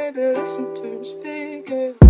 baby, listen to me speaking.